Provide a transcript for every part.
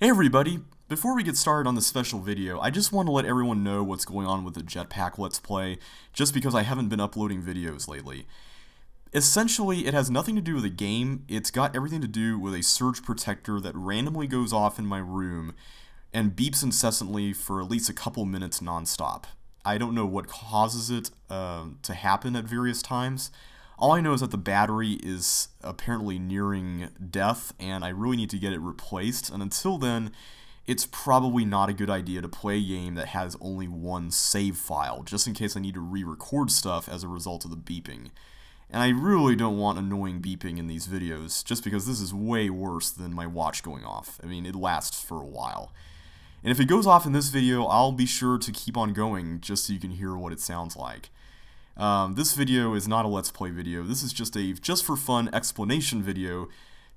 Hey everybody! Before we get started on this special video, I just want to let everyone know what's going on with the Jetpack Let's Play, just because I haven't been uploading videos lately. Essentially, it has nothing to do with the game, it's got everything to do with a surge protector that randomly goes off in my room and beeps incessantly for at least a couple minutes non-stop. I don't know what causes it uh, to happen at various times, all I know is that the battery is apparently nearing death, and I really need to get it replaced, and until then, it's probably not a good idea to play a game that has only one save file, just in case I need to re-record stuff as a result of the beeping. And I really don't want annoying beeping in these videos, just because this is way worse than my watch going off. I mean, it lasts for a while. And if it goes off in this video, I'll be sure to keep on going, just so you can hear what it sounds like. Um, this video is not a Let's Play video, this is just a just for fun explanation video,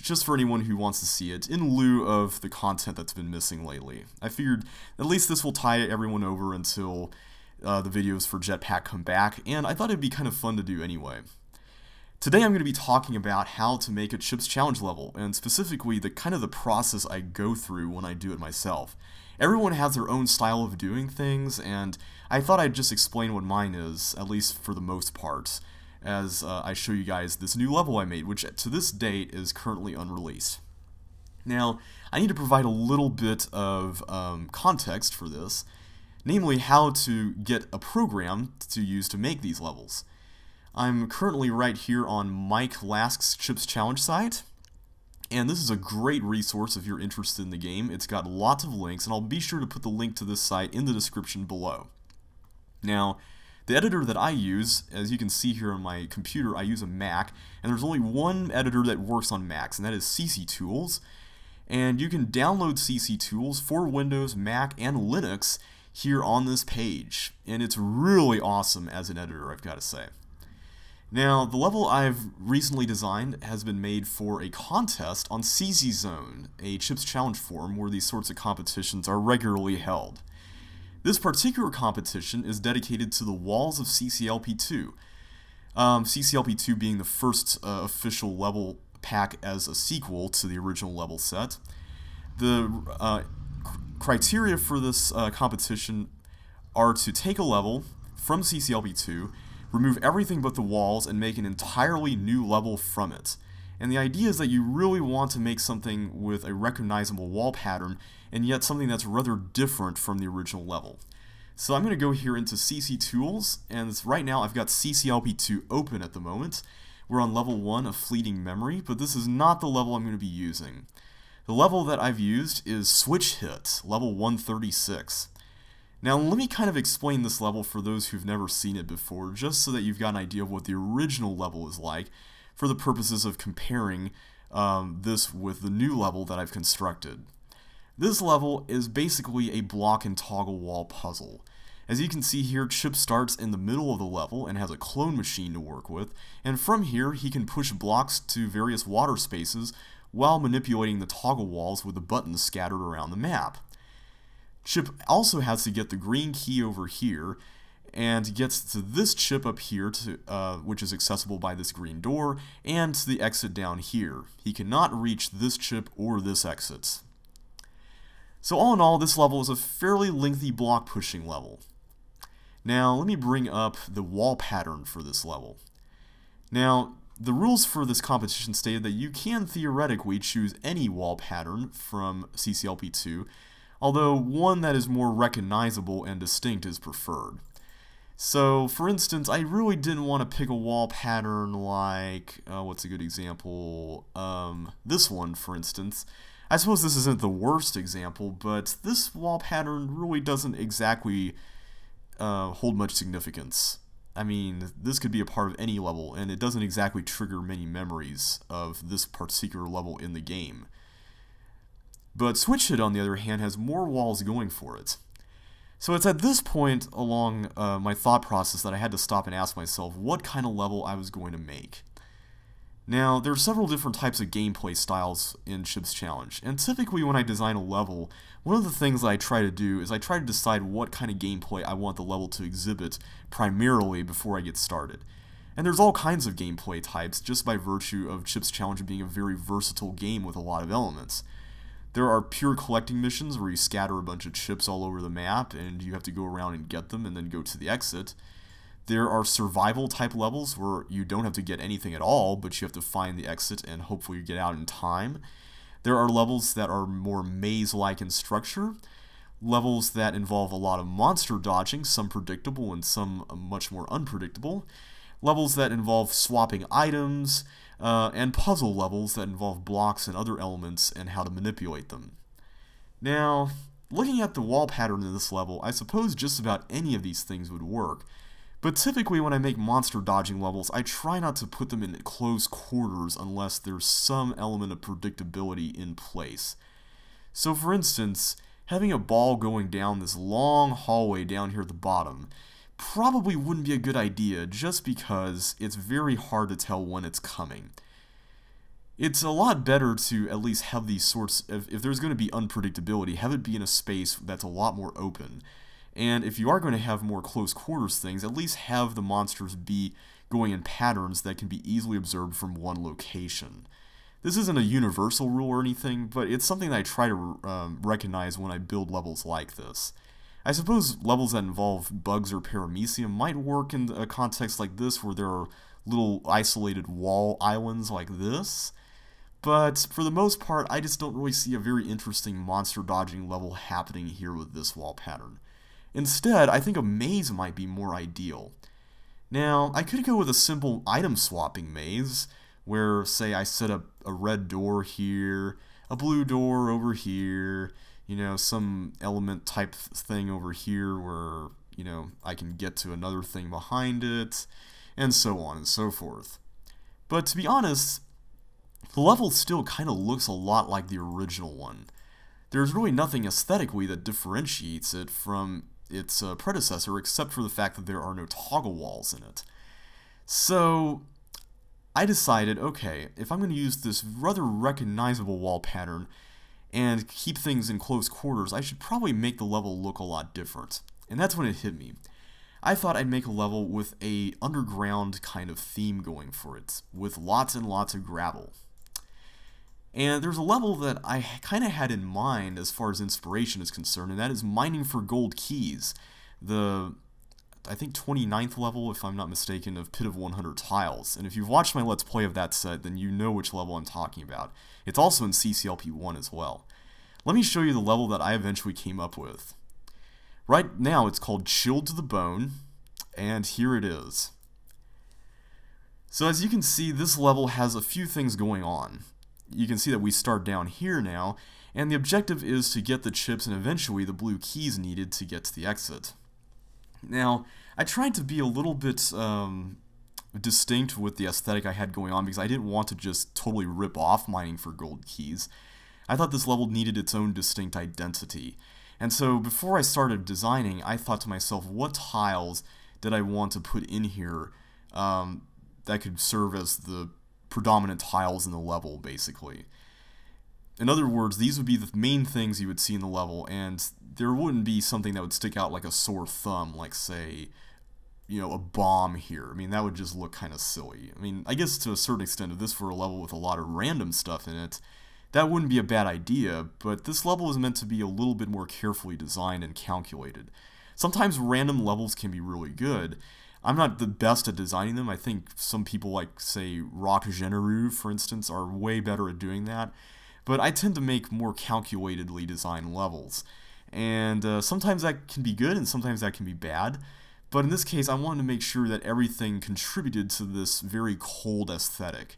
just for anyone who wants to see it, in lieu of the content that's been missing lately. I figured at least this will tie everyone over until uh, the videos for Jetpack come back, and I thought it'd be kind of fun to do anyway. Today I'm going to be talking about how to make a Chips Challenge level, and specifically the kind of the process I go through when I do it myself. Everyone has their own style of doing things, and I thought I'd just explain what mine is, at least for the most part, as uh, I show you guys this new level I made, which to this date is currently unreleased. Now, I need to provide a little bit of um, context for this, namely how to get a program to use to make these levels. I'm currently right here on Mike Lask's Chips Challenge site, and this is a great resource if you're interested in the game. It's got lots of links, and I'll be sure to put the link to this site in the description below. Now, the editor that I use, as you can see here on my computer, I use a Mac, and there's only one editor that works on Macs, and that is CC Tools. And you can download CC Tools for Windows, Mac, and Linux here on this page. And it's really awesome as an editor, I've got to say. Now, the level I've recently designed has been made for a contest on CC Zone, a Chips Challenge forum where these sorts of competitions are regularly held. This particular competition is dedicated to the walls of CCLP2, um, CCLP2 being the first uh, official level pack as a sequel to the original level set. The uh, criteria for this uh, competition are to take a level from CCLP2 remove everything but the walls, and make an entirely new level from it. And the idea is that you really want to make something with a recognizable wall pattern, and yet something that's rather different from the original level. So I'm going to go here into CC Tools, and right now I've got CCLP2 open at the moment. We're on level 1 of Fleeting Memory, but this is not the level I'm going to be using. The level that I've used is Switch Hit, level 136. Now let me kind of explain this level for those who've never seen it before, just so that you've got an idea of what the original level is like, for the purposes of comparing um, this with the new level that I've constructed. This level is basically a block and toggle wall puzzle. As you can see here, Chip starts in the middle of the level and has a clone machine to work with, and from here he can push blocks to various water spaces while manipulating the toggle walls with the buttons scattered around the map. Chip also has to get the green key over here and gets to this chip up here, to, uh, which is accessible by this green door, and to the exit down here. He cannot reach this chip or this exit. So all in all, this level is a fairly lengthy block pushing level. Now, let me bring up the wall pattern for this level. Now, the rules for this competition stated that you can theoretically choose any wall pattern from CCLP2, although one that is more recognizable and distinct is preferred. So, for instance, I really didn't want to pick a wall pattern like, uh, what's a good example? Um, this one, for instance. I suppose this isn't the worst example, but this wall pattern really doesn't exactly uh, hold much significance. I mean, this could be a part of any level, and it doesn't exactly trigger many memories of this particular level in the game. But Switch Hit, on the other hand, has more walls going for it. So it's at this point along uh, my thought process that I had to stop and ask myself what kind of level I was going to make. Now, there are several different types of gameplay styles in Chips Challenge, and typically when I design a level, one of the things I try to do is I try to decide what kind of gameplay I want the level to exhibit primarily before I get started. And there's all kinds of gameplay types just by virtue of Chips Challenge being a very versatile game with a lot of elements. There are pure collecting missions where you scatter a bunch of chips all over the map and you have to go around and get them and then go to the exit. There are survival type levels where you don't have to get anything at all, but you have to find the exit and hopefully you get out in time. There are levels that are more maze-like in structure, levels that involve a lot of monster dodging, some predictable and some much more unpredictable, levels that involve swapping items, uh, and puzzle levels that involve blocks and other elements and how to manipulate them. Now, looking at the wall pattern in this level, I suppose just about any of these things would work, but typically when I make monster dodging levels, I try not to put them in close quarters unless there's some element of predictability in place. So for instance, having a ball going down this long hallway down here at the bottom probably wouldn't be a good idea just because it's very hard to tell when it's coming. It's a lot better to at least have these sorts of, if there's going to be unpredictability, have it be in a space that's a lot more open. And if you are going to have more close quarters things, at least have the monsters be going in patterns that can be easily observed from one location. This isn't a universal rule or anything, but it's something that I try to um, recognize when I build levels like this. I suppose levels that involve bugs or paramecium might work in a context like this where there are little isolated wall islands like this, but for the most part I just don't really see a very interesting monster dodging level happening here with this wall pattern. Instead, I think a maze might be more ideal. Now, I could go with a simple item swapping maze, where, say, I set up a red door here, a blue door over here, you know, some element type thing over here where, you know, I can get to another thing behind it, and so on and so forth. But to be honest, the level still kind of looks a lot like the original one. There's really nothing aesthetically that differentiates it from its uh, predecessor except for the fact that there are no toggle walls in it. So I decided, okay, if I'm going to use this rather recognizable wall pattern, and keep things in close quarters, I should probably make the level look a lot different. And that's when it hit me. I thought I'd make a level with a underground kind of theme going for it, with lots and lots of gravel. And there's a level that I kind of had in mind as far as inspiration is concerned, and that is mining for gold keys. The, I think, 29th level, if I'm not mistaken, of Pit of 100 Tiles. And if you've watched my Let's Play of that set, then you know which level I'm talking about. It's also in CCLP 1 as well. Let me show you the level that I eventually came up with. Right now it's called Chilled to the Bone, and here it is. So as you can see, this level has a few things going on. You can see that we start down here now, and the objective is to get the chips and eventually the blue keys needed to get to the exit. Now, I tried to be a little bit um, distinct with the aesthetic I had going on because I didn't want to just totally rip off mining for gold keys. I thought this level needed its own distinct identity. And so before I started designing, I thought to myself, what tiles did I want to put in here um, that could serve as the predominant tiles in the level, basically. In other words, these would be the main things you would see in the level, and there wouldn't be something that would stick out like a sore thumb, like, say, you know, a bomb here. I mean, that would just look kind of silly. I mean, I guess to a certain extent, if this were a level with a lot of random stuff in it, that wouldn't be a bad idea, but this level is meant to be a little bit more carefully designed and calculated. Sometimes random levels can be really good. I'm not the best at designing them. I think some people like, say, Rock Generu, for instance, are way better at doing that. But I tend to make more calculatedly designed levels. And uh, sometimes that can be good and sometimes that can be bad. But in this case, I wanted to make sure that everything contributed to this very cold aesthetic.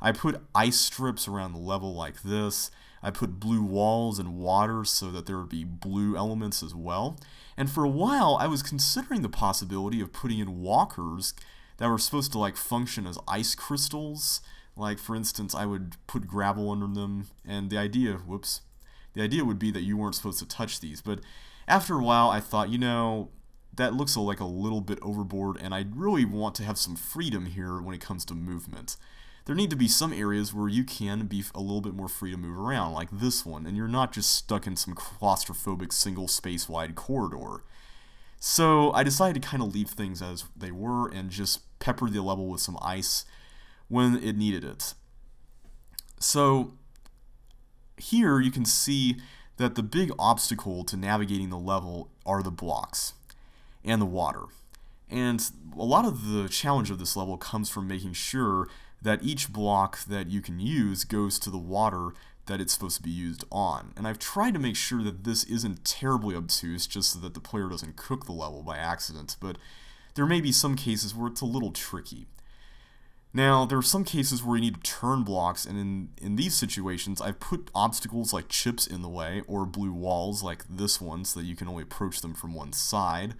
I put ice strips around the level like this. I put blue walls and water so that there would be blue elements as well. And for a while, I was considering the possibility of putting in walkers that were supposed to like function as ice crystals. Like, for instance, I would put gravel under them, and the idea, whoops, the idea would be that you weren't supposed to touch these. But after a while, I thought, you know, that looks like a little bit overboard, and I really want to have some freedom here when it comes to movement. There need to be some areas where you can be a little bit more free to move around, like this one, and you're not just stuck in some claustrophobic single space-wide corridor. So I decided to kind of leave things as they were and just pepper the level with some ice when it needed it. So here you can see that the big obstacle to navigating the level are the blocks and the water. And a lot of the challenge of this level comes from making sure that each block that you can use goes to the water that it's supposed to be used on. And I've tried to make sure that this isn't terribly obtuse just so that the player doesn't cook the level by accident, but there may be some cases where it's a little tricky. Now, there are some cases where you need to turn blocks, and in, in these situations, I've put obstacles like chips in the way, or blue walls like this one, so that you can only approach them from one side,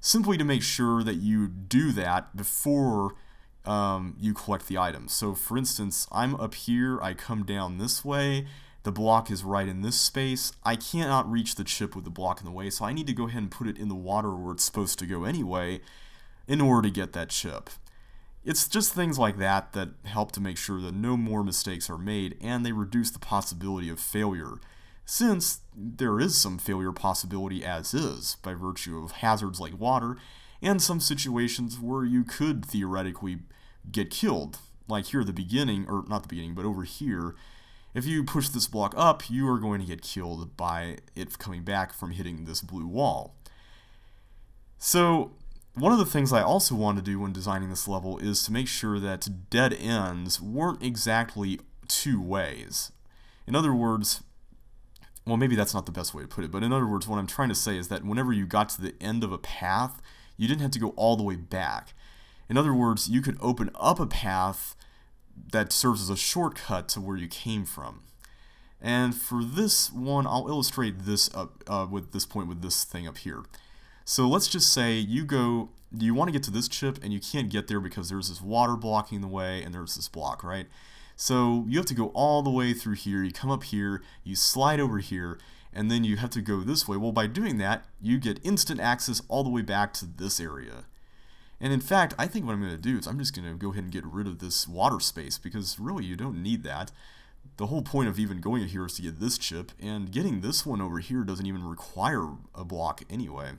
simply to make sure that you do that before um, you collect the items. So for instance, I'm up here, I come down this way, the block is right in this space, I cannot reach the chip with the block in the way, so I need to go ahead and put it in the water where it's supposed to go anyway in order to get that chip. It's just things like that that help to make sure that no more mistakes are made and they reduce the possibility of failure, since there is some failure possibility as is by virtue of hazards like water and some situations where you could theoretically get killed, like here at the beginning, or not the beginning, but over here. If you push this block up, you are going to get killed by it coming back from hitting this blue wall. So one of the things I also want to do when designing this level is to make sure that dead ends weren't exactly two ways. In other words, well, maybe that's not the best way to put it, but in other words, what I'm trying to say is that whenever you got to the end of a path, you didn't have to go all the way back. In other words, you could open up a path that serves as a shortcut to where you came from. And for this one, I'll illustrate this up uh, with this point with this thing up here. So let's just say you go, you want to get to this chip and you can't get there because there's this water blocking the way and there's this block, right? So you have to go all the way through here, you come up here, you slide over here, and then you have to go this way. Well, by doing that, you get instant access all the way back to this area. And in fact, I think what I'm going to do is I'm just going to go ahead and get rid of this water space because really you don't need that. The whole point of even going here is to get this chip, and getting this one over here doesn't even require a block anyway.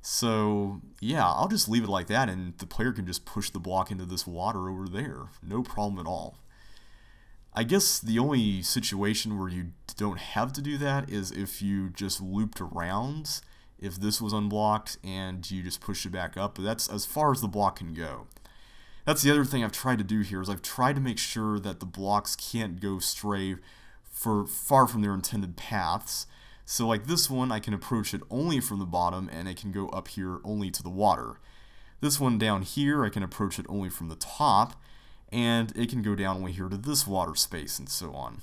So, yeah, I'll just leave it like that, and the player can just push the block into this water over there. No problem at all. I guess the only situation where you don't have to do that is if you just looped around, if this was unblocked, and you just push it back up, but that's as far as the block can go. That's the other thing I've tried to do here, is I've tried to make sure that the blocks can't go stray for far from their intended paths, so like this one, I can approach it only from the bottom and it can go up here only to the water. This one down here, I can approach it only from the top and it can go down only here to this water space and so on.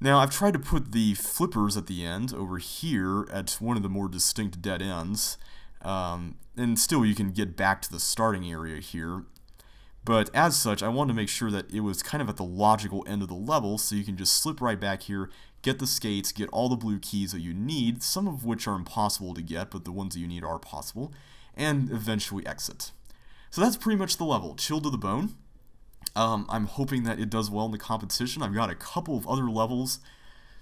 Now I've tried to put the flippers at the end over here at one of the more distinct dead ends um, and still you can get back to the starting area here but as such, I wanted to make sure that it was kind of at the logical end of the level, so you can just slip right back here, get the skates, get all the blue keys that you need, some of which are impossible to get, but the ones that you need are possible, and eventually exit. So that's pretty much the level, chilled to the bone. Um, I'm hoping that it does well in the competition. I've got a couple of other levels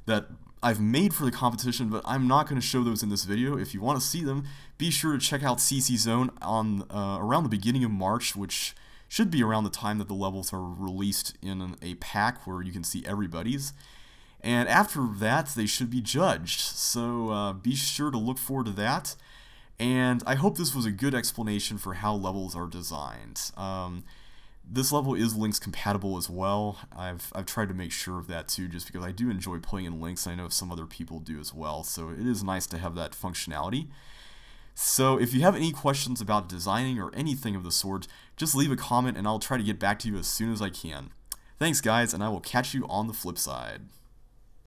that I've made for the competition, but I'm not going to show those in this video. If you want to see them, be sure to check out CC Zone on uh, around the beginning of March, which should be around the time that the levels are released in a pack where you can see everybody's. And after that, they should be judged. So uh, be sure to look forward to that. And I hope this was a good explanation for how levels are designed. Um, this level is Lynx compatible as well. I've, I've tried to make sure of that too, just because I do enjoy playing in Lynx. I know some other people do as well, so it is nice to have that functionality. So if you have any questions about designing or anything of the sort, just leave a comment and I'll try to get back to you as soon as I can. Thanks guys, and I will catch you on the flip side.